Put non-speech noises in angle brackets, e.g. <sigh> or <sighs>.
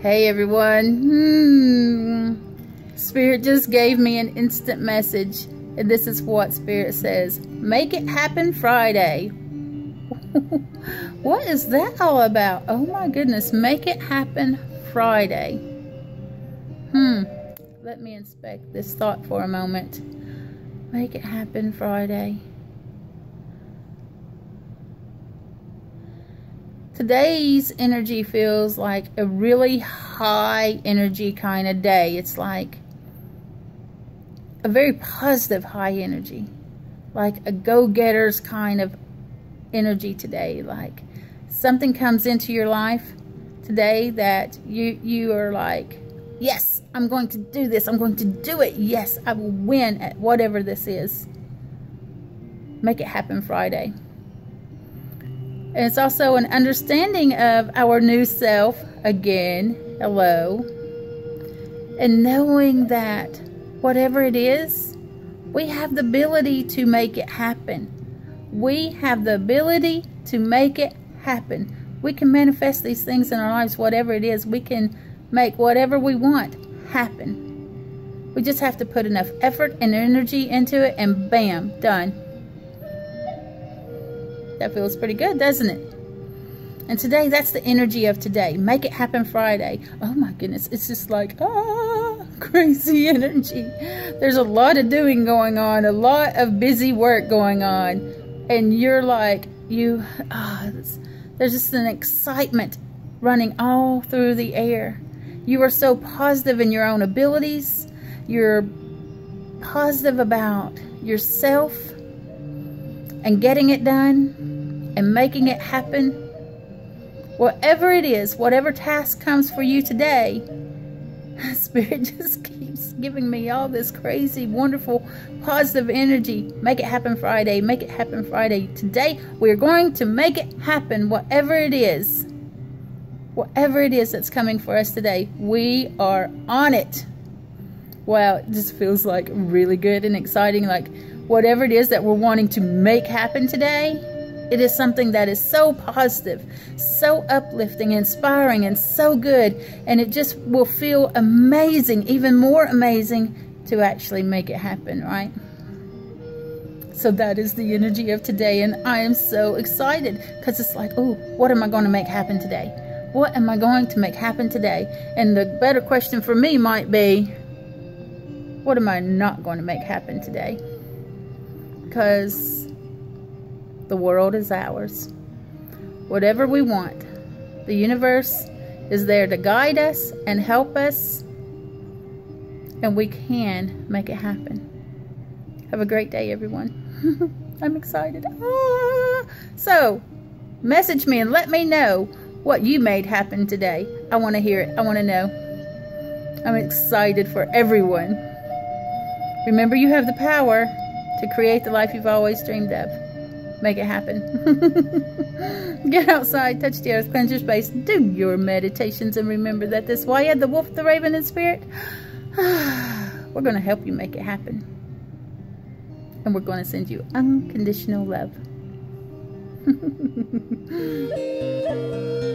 Hey everyone. Hmm. Spirit just gave me an instant message. And this is what Spirit says. Make it happen Friday. <laughs> what is that all about? Oh my goodness. Make it happen Friday. Hmm. Let me inspect this thought for a moment. Make it happen Friday. Today's energy feels like a really high energy kind of day. It's like a very positive high energy. Like a go-getter's kind of energy today. Like something comes into your life today that you you are like, yes, I'm going to do this. I'm going to do it. Yes, I will win at whatever this is. Make it happen Friday. And it's also an understanding of our new self again. Hello. And knowing that whatever it is, we have the ability to make it happen. We have the ability to make it happen. We can manifest these things in our lives, whatever it is. We can make whatever we want happen. We just have to put enough effort and energy into it, and bam, done. That feels pretty good, doesn't it? And today, that's the energy of today. Make it happen Friday. Oh my goodness, it's just like, ah, <laughs> crazy energy. There's a lot of doing going on, a lot of busy work going on. And you're like, you, ah, there's just an excitement running all through the air. You are so positive in your own abilities. You're positive about yourself and getting it done and making it happen. Whatever it is, whatever task comes for you today, <laughs> Spirit <laughs> just keeps giving me all this crazy, wonderful, positive energy. Make it happen Friday. Make it happen Friday. Today, we're going to make it happen, whatever it is. Whatever it is that's coming for us today, we are on it. Wow, it just feels like really good and exciting. Like, whatever it is that we're wanting to make happen today, it is something that is so positive, so uplifting, inspiring, and so good. And it just will feel amazing, even more amazing to actually make it happen, right? So that is the energy of today. And I am so excited because it's like, oh, what am I going to make happen today? What am I going to make happen today? And the better question for me might be, what am I not going to make happen today? Because the world is ours. Whatever we want, the universe is there to guide us and help us, and we can make it happen. Have a great day, everyone. <laughs> I'm excited. Ah! So, message me and let me know what you made happen today. I want to hear it. I want to know. I'm excited for everyone. Remember, you have the power to create the life you've always dreamed of. Make it happen. <laughs> Get outside, touch the earth, cleanse your space, do your meditations, and remember that this Waya, the wolf, the raven, and spirit, <sighs> we're going to help you make it happen. And we're going to send you unconditional love. <laughs>